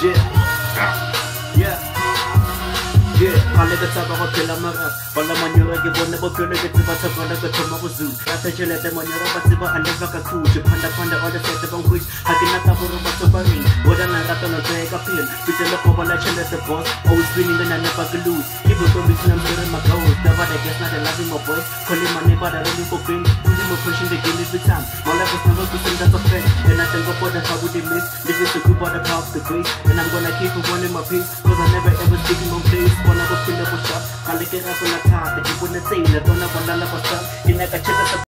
Yeah. Ka tsaba go phela marap bala manyora ke bone bophelo ke tseba tshabana ka thoma go zu rata tšhelete manyora ba tseba a never ka khutse phanda phanda all the set bang khutse ha ke nata gore batho ba ring wona na rata no tsaye ka pin bitse le go bala tšhelete boss. Always winning and I never can lose. Even though it's not very my goal never I guess not loving my boys calling my neighbor really for pain losing my pushing the game every time. My life was never good that's a fact and I thank God for the we did miss. Living so good by the power of the grace and I'm gonna keep on in my peace cause I never ever stick in my place bona go phela go shop ka le ke ga bona thata ke bone tsela tsona bona